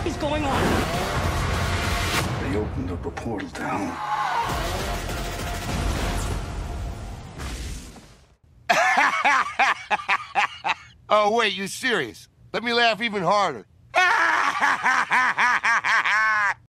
fuck is going on? They opened up a portal to oh, wait, you serious? Let me laugh even harder.